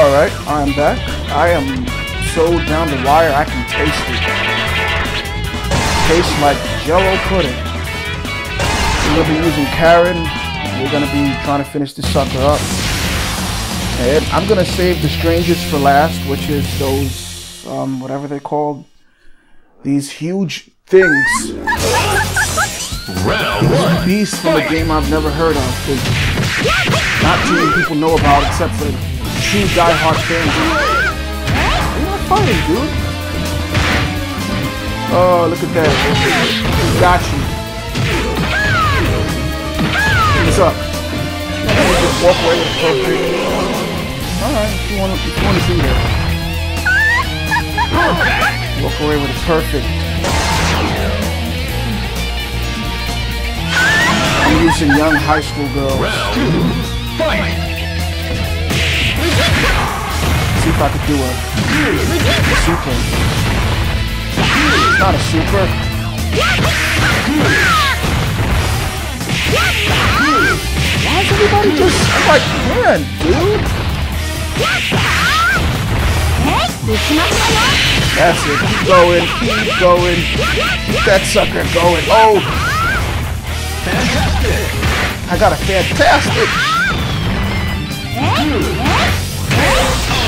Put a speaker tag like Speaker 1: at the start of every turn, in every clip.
Speaker 1: Alright, I'm back. I am so down the wire I can taste it. Tastes like jello pudding. We're gonna be using Karin. We're gonna be trying to finish this sucker up. And I'm gonna save the strangest for last, which is those um whatever they're called. These huge things.
Speaker 2: Round one.
Speaker 1: Beasts from a game I've never heard of. Not too many people know about except for true diehard fans. You're not fighting, dude. Oh, look at that. Got you. What's up? Just walk away with perfect. Alright, if you to do that. Walk away with a perfect. I'm using young high school girls.
Speaker 2: Round two. Fight.
Speaker 1: See if I could do a, a super. Not a super. Why is everybody just I'm like, man, dude? That's it. Keep going. Keep going. Keep that sucker going. Oh,
Speaker 2: Fantastic.
Speaker 1: I got a fantastic.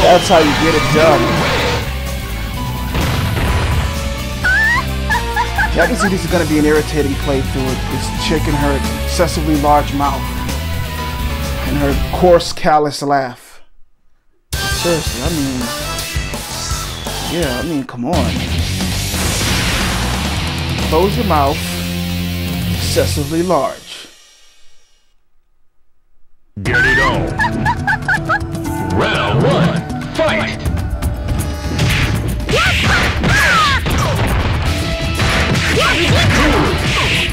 Speaker 1: That's how you get it done. Yeah, I can see this is going to be an irritating playthrough. This chick and her excessively large mouth. And her coarse, callous laugh. Seriously, I mean... Yeah, I mean, come on. Close your mouth. Excessively large.
Speaker 2: Get it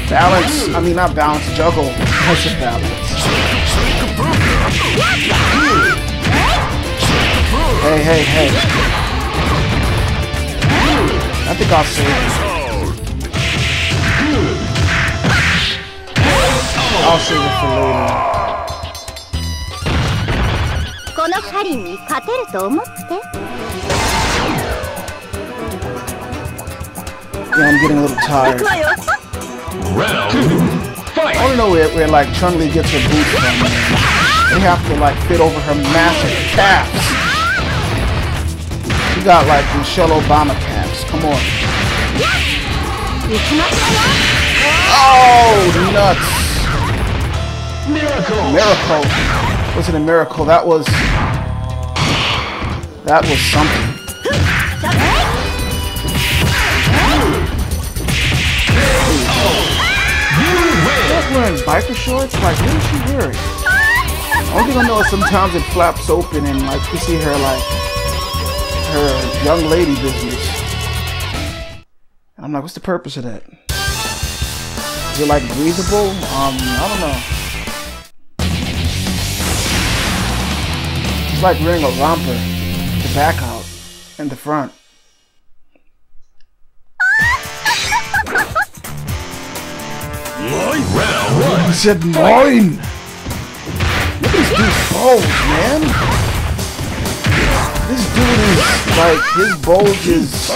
Speaker 1: Balance. I mean, not balance. Juggle. What's the balance? Hey, hey, hey. I think I'll save it. I'll save it for later.
Speaker 3: この針に勝てると思って
Speaker 1: Yeah, I'm getting a little tired.
Speaker 2: Round two. Fight.
Speaker 1: I don't know where, where like Chun Li gets her boots from. They have to like fit over her massive calves. She got like Michelle Obama calves. Come on. Oh nuts!
Speaker 2: Miracle.
Speaker 1: Miracle. Wasn't a miracle. That was. That was something. Wearing biker shorts? Like, what is she wearing? Only thing I know is sometimes it flaps open and like you see her like her young lady business. And I'm like, what's the purpose of that? Is it like breathable? Um, I don't know. It's like wearing a romper, the back out and the front.
Speaker 2: Round one.
Speaker 1: I said at this dude's bulge, man! This dude is like his bulge is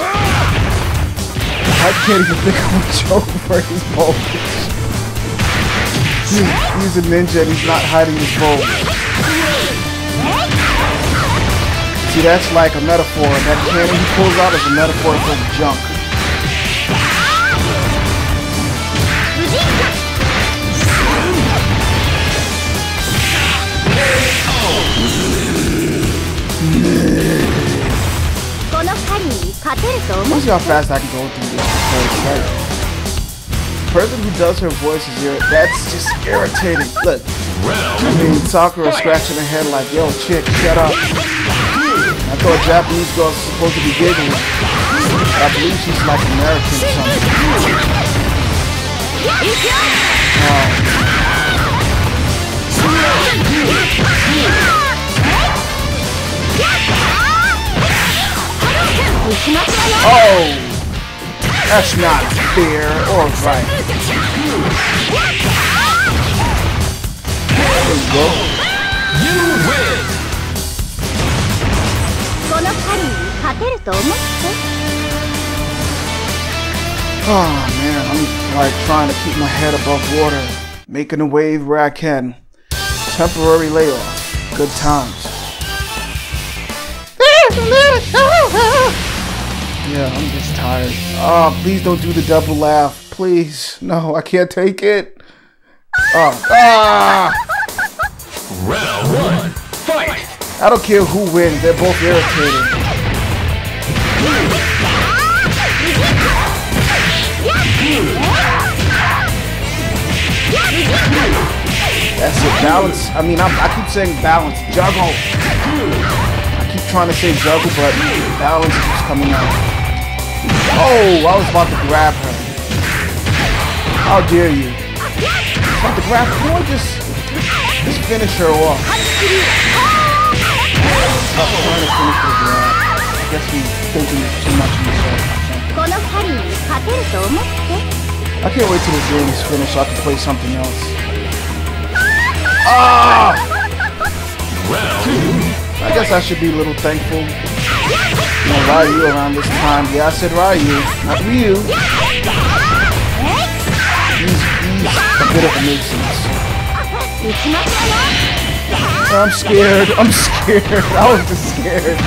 Speaker 1: I can't even think of a joke for his bulge. He's, he's a ninja and he's not hiding his bulge. See that's like a metaphor. That cannon he pulls out is a metaphor for junk. Let's
Speaker 3: う
Speaker 1: see how fast I can go through this. Because, like, the person who does her voice is ir- that's just irritating. Look, I mean, Sakura scratching her head like, yo, chick, shut up. I thought Japanese girls were supposed to be giggling. But I believe she's like American or something. Oh, that's not fair or right. There you go.
Speaker 2: You win.
Speaker 3: 針に勝てると思って
Speaker 1: Oh man, I'm like trying to keep my head above water, making a wave where I can. Temporary layoff. Good times. Yeah, I'm just tired. Oh, please don't do the double laugh. Please. No, I can't take it. Oh, ah!
Speaker 2: Round one. Fight.
Speaker 1: I don't care who wins. They're both irritating. That's it. Balance. I mean, I'm, I keep saying balance. Juggle. I keep trying to say juggle, but balance keeps coming out. Oh, I was about to grab her. How dare you? About to grab her. Just, just finish her off. Trying to finish. I guess he's thinking too much of himself. I can't wait till the game is finished so I can play something else. Ah!
Speaker 2: Well,
Speaker 1: I guess I should be a little thankful. No Ryu around this time. Yeah, I said Ryu, not you. He's, he's a bit of a nuisance. I'm scared. I'm scared. I was just scared.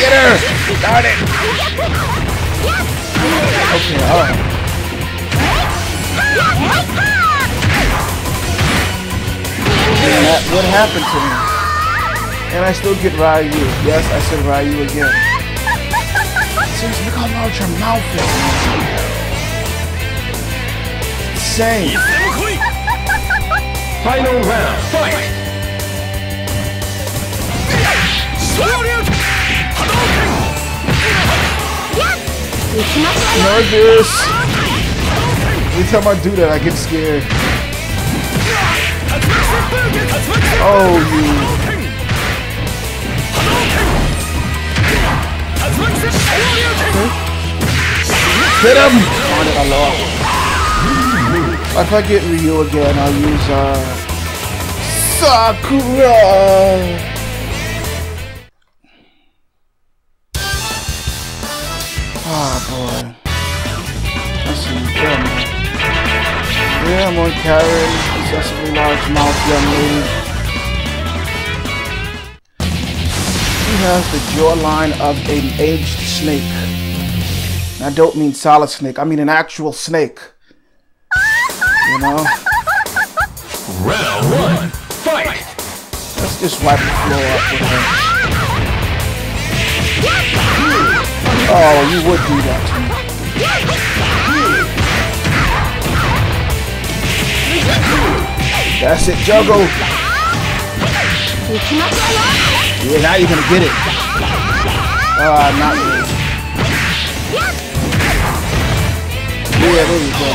Speaker 1: Get her! Got it! Okay, alright again. That would happen to me. And I still get Ryu. Yes, I said Ryu again. Seriously, look how large your mouth is. Insane.
Speaker 2: Final round, fight!
Speaker 1: Nervous! Every time I do that, I get scared. Oh, you. Hit him! Darn it, I lost. If I get Ryu again, I'll use, uh... Sakura! Ah, boy. Let's see. Yeah, man. Yeah, on Karin. Excessively large mouth young lady. She has the jawline of an aged snake. And I don't mean solid snake. I mean an actual snake. You know?
Speaker 2: Round one. Fight.
Speaker 1: Let's just wipe the floor up with her. Oh, you would do that to me. That's it, juggle. Yeah, now you're gonna get it. Ah, uh, not really. Yeah, there you go.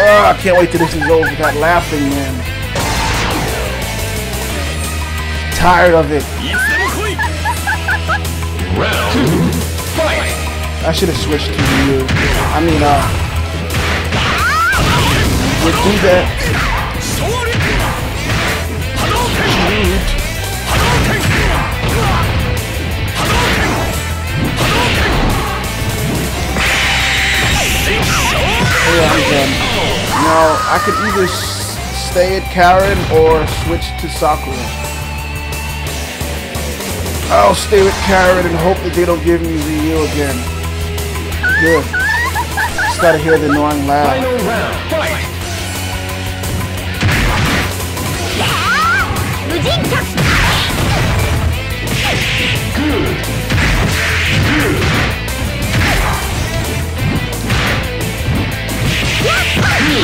Speaker 1: Oh, I can't wait till this is over. without laughing, man. Tired of it.
Speaker 2: Round fight.
Speaker 1: I should have switched to you. I mean, uh would do that. Yeah, I'm done. Now, I could either s- stay at Karin or switch to Sakura. I'll stay with Karin and hope that they don't give me Ryu again. Good. Just gotta hear the annoying laugh.
Speaker 2: Final round. Fight.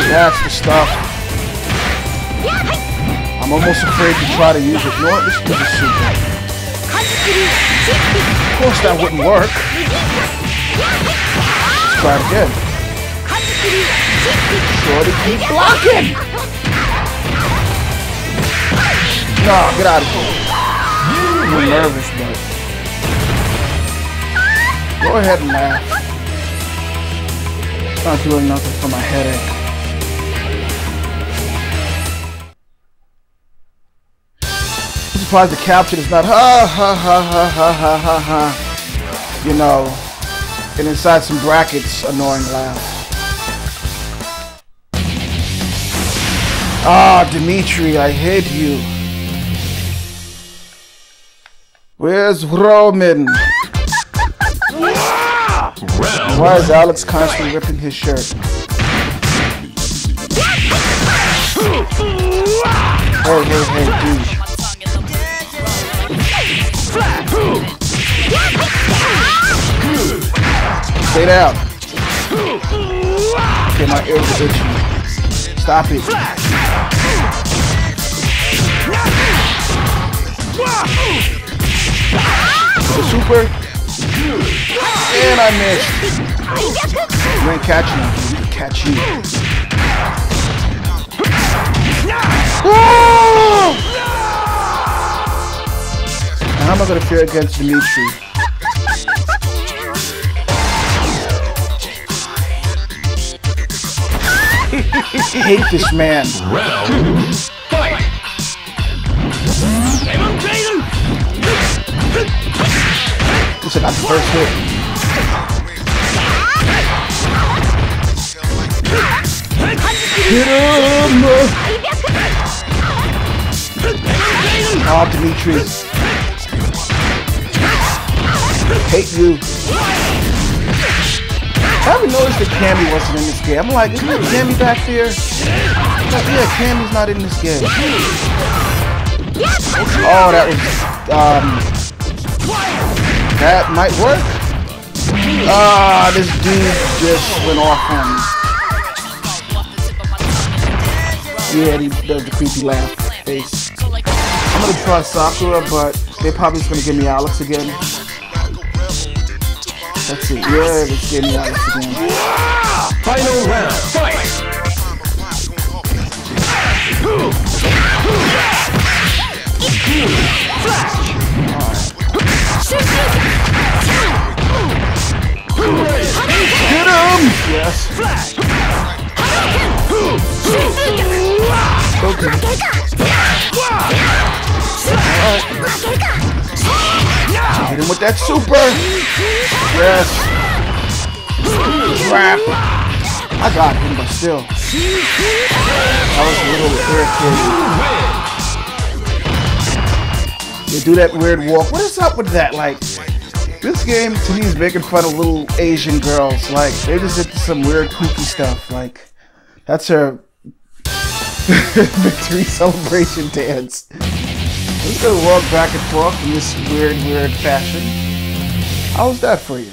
Speaker 1: That's the stuff. I'm almost afraid to try to use it. You know what? This
Speaker 3: is super.
Speaker 1: Of course that wouldn't work. Let's try it again. Shorty, keep blocking! Nah, no, get out of here. I'm nervous, bro. Go ahead and laugh. Not doing nothing for my headache. I'm surprised the caption is not ha ha ha ha ha ha ha ha. You know, and inside some brackets, annoying laugh. Ah, Demitri, I hate you. Where's Roman? Why is Alex constantly ripping his shirt? Hey, hey, hey, dude. Stay down. Okay, my ears are itching. Stop it. The super. And I missed. You ain't catching. You catch you. Woo! How am I gonna fare against Demitri? I hate this man.
Speaker 2: Round.
Speaker 1: Is not the first hit. Hit him! Oh, Demitri. Hate you. I haven't noticed that Cammy wasn't in this game. I'm like, isn't Cammy back there? Like, yeah, Cammy's not in this game. Oh, that was, um, that might work. Ah, this dude just went off on Yeah, he does the creepy laugh face. I'm gonna try Sakura, but they're probably just gonna give me Alex again. Let's see. Yeah, let's give me Alex again.
Speaker 2: Final round. Fight.
Speaker 1: Get him! Yes. Okay. Hit him with that super. Yes. Crap. I got him, but still. I was a little irritated. They do that weird walk. What is up with that? Like, this game to me is making fun of little Asian girls. Like, they just into some weird kooky stuff. Like, that's her victory celebration dance. I'm just gonna walk back and forth in this weird, weird fashion. How's that for you?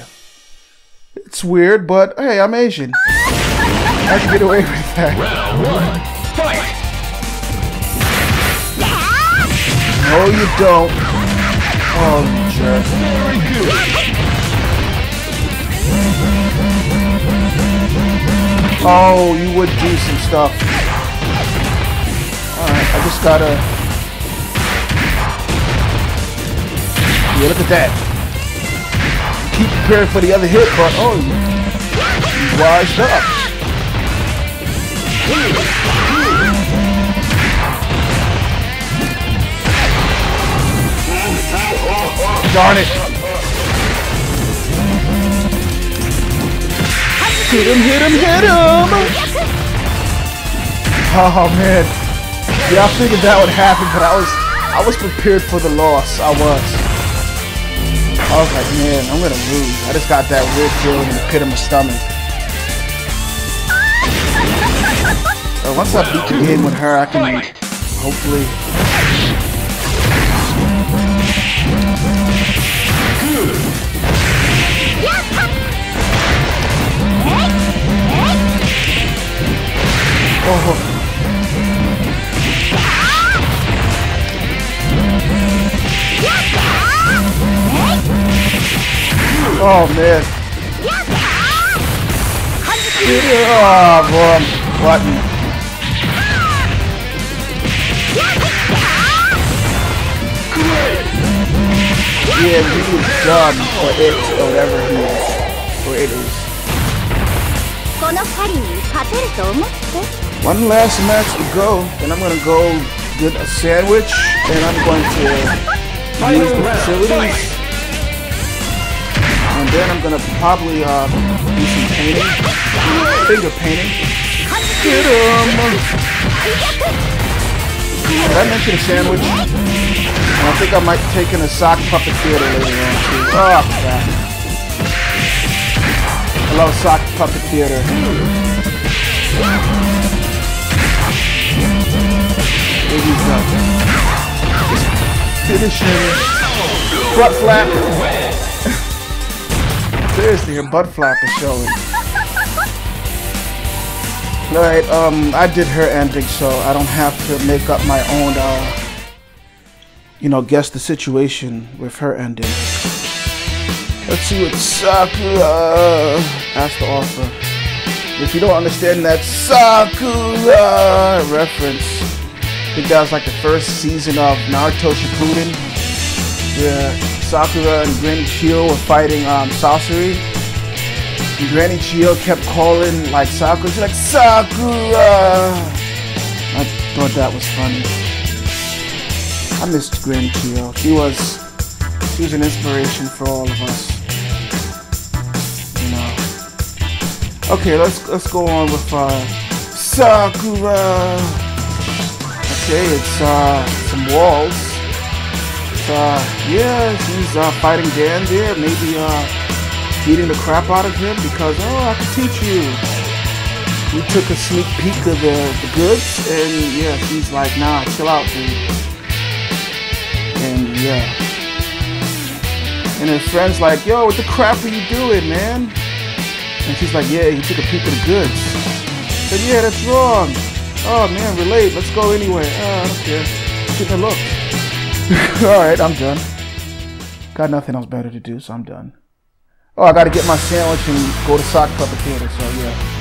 Speaker 1: It's weird, but hey, I'm Asian. I can get away with that.
Speaker 2: Round one. Fight.
Speaker 1: No, you don't. Oh,
Speaker 2: Very good.
Speaker 1: Oh, you would do some stuff. Alright, I just gotta... Yeah, look at that. Keep preparing for the other hit, but oh, you washed up. Darn it. Hit him, hit him, hit him! Oh man. Yeah, I figured that would happen, but I was I was prepared for the loss. I was. I was like, man, I'm gonna lose. I just got that weird feeling in the pit of my stomach. But once I beat the game with her, I can hopefully Oh, oh man. Oh, boy, button. Yeah, he was done for it, or whatever he is, or it is.
Speaker 3: この狩りに勝てると思って
Speaker 1: One last match to go. and I'm gonna go get a sandwich, and I'm going to use the facilities. And then I'm gonna probably uh, do some painting, finger painting. Get him! Did I mention a sandwich? And I think I might take in a sock puppet theater later on too. Oh crap! I love sock puppet theater. Baby's done. Finish him. Butt flap. Seriously, her butt flap is showing. Alright, um, I did her ending, so I don't have to make up my own, uh, you know, guess the situation with her ending. Let's see what Sakura has to offer. If you don't understand that Sakura reference, I think that was like the first season of Naruto Shippuden, where Sakura and Granny Chiyo were fighting um, Sasori. And Granny Chiyo kept calling like Sakura, she's like Sakura. I thought that was funny. I missed Granny Chiyo. She was, she was an inspiration for all of us. You know. Okay, let's let's go on with uh, Sakura. Okay, it's uh some walls. Uh, yeah, he's uh, fighting Dan there, maybe uh beating the crap out of him because oh I can teach you. We took a sneak peek of the, the goods and yeah, he's like, nah, chill out, dude. And yeah. And her friend's like, yo, what the crap are you doing, man? And she's like, yeah, he took a peek of the goods. Said, yeah, that's wrong. Oh man, relate. Let's go anyway. Oh, uh, I don't care. Shouldn't have looked. Alright, I'm done. Got nothing else better to do, so I'm done. Oh, I gotta get my sandwich and go to Sock Puppet Theater, so yeah.